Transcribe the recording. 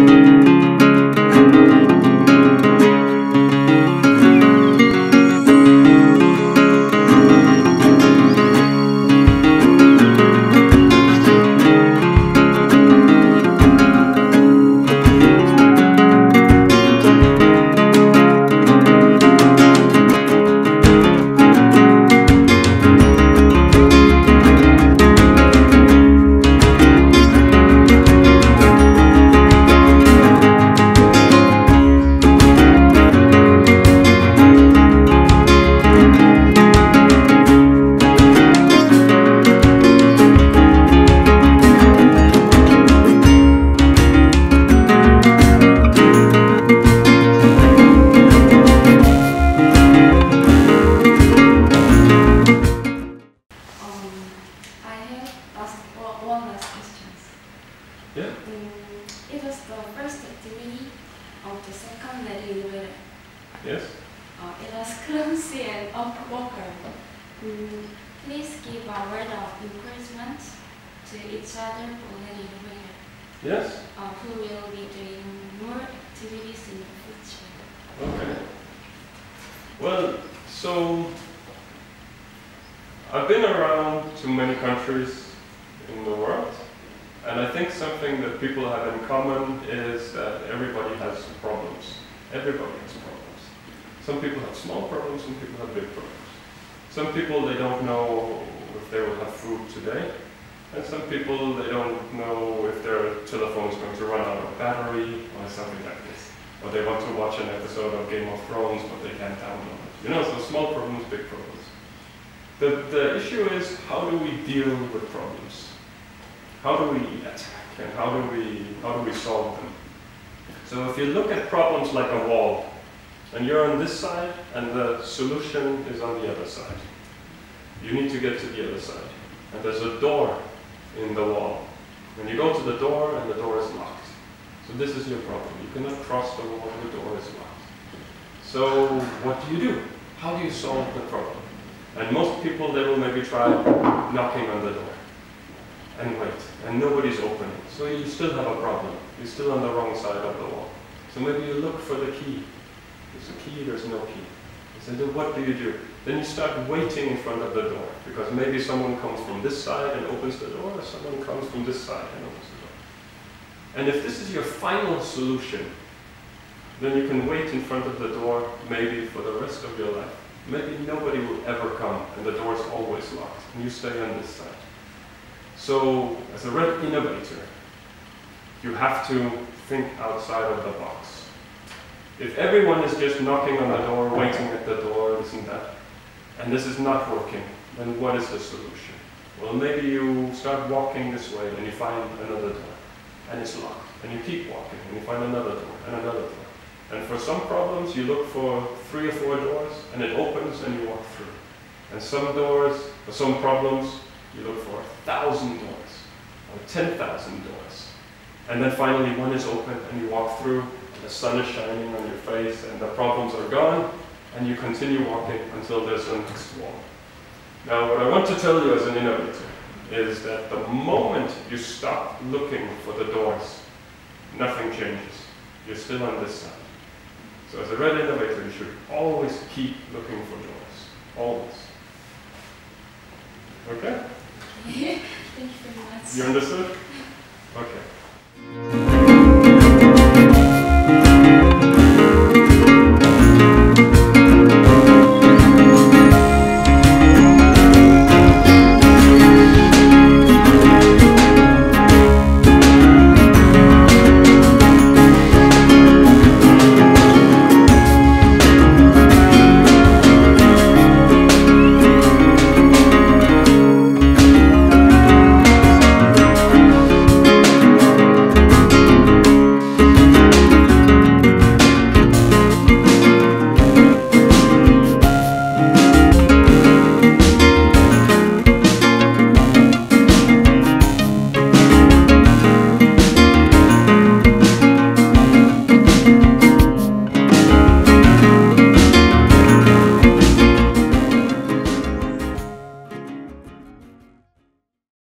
Um, one last question. Yeah. Um, it was the first activity of the second lady. Yes? Uh, it was clumsy and awkward. Um, please give a word of encouragement to each other for RED Innovator, Yes? uh, who will be doing more activities in the future. Okay. Well, so I've been around to many countries in the world, and I think something that people have in common is that everybody has problems. Everybody has problems. Some people have small problems, some people have big problems. Some people they don't know if they will have food today, and some people they don't know if their telephone is going to run out of battery or something like this or they want to watch an episode of Game of Thrones, but they can't download it. You know, so small problems, big problems. The, the issue is how do we deal with problems? How do we attack and how do we, how do we solve them? So if you look at problems like a wall, and you're on this side and the solution is on the other side. You need to get to the other side. And there's a door in the wall. And you go to the door and the door is locked. So this is your problem. You cannot cross the wall, the door is locked. So what do you do? How do you solve the problem? And most people, they will maybe try knocking on the door and wait, and nobody's opening. So you still have a problem. You're still on the wrong side of the wall. So maybe you look for the key. There's a key, there's no key. So then what do you do? Then you start waiting in front of the door, because maybe someone comes from this side and opens the door, or someone comes from this side and opens the door. And if this is your final solution, then you can wait in front of the door maybe for the rest of your life. Maybe nobody will ever come and the door is always locked and you stay on this side. So, as a red innovator, you have to think outside of the box. If everyone is just knocking on the door, waiting at the door, this and that, and this is not working, then what is the solution? Well, maybe you start walking this way and you find another door, and it's locked. And you keep walking and you find another door and another door. And for some problems, you look for three or four doors, and it opens and you walk through. And some doors, for some problems, you look for a thousand doors, or ten thousand doors. And then finally one is open and you walk through, and the sun is shining on your face, and the problems are gone, and you continue walking until there's a next wall. Now what I want to tell you as an innovator is that the moment you stop looking for the doors, nothing changes. You're still on this side. So as a red innovator, you should always keep looking for doors. Always. Okay? Thank you very much. You understood? Okay.